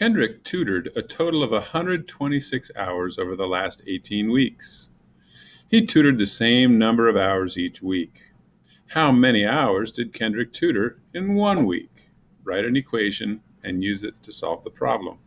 Kendrick tutored a total of 126 hours over the last 18 weeks. He tutored the same number of hours each week. How many hours did Kendrick tutor in one week? Write an equation and use it to solve the problem.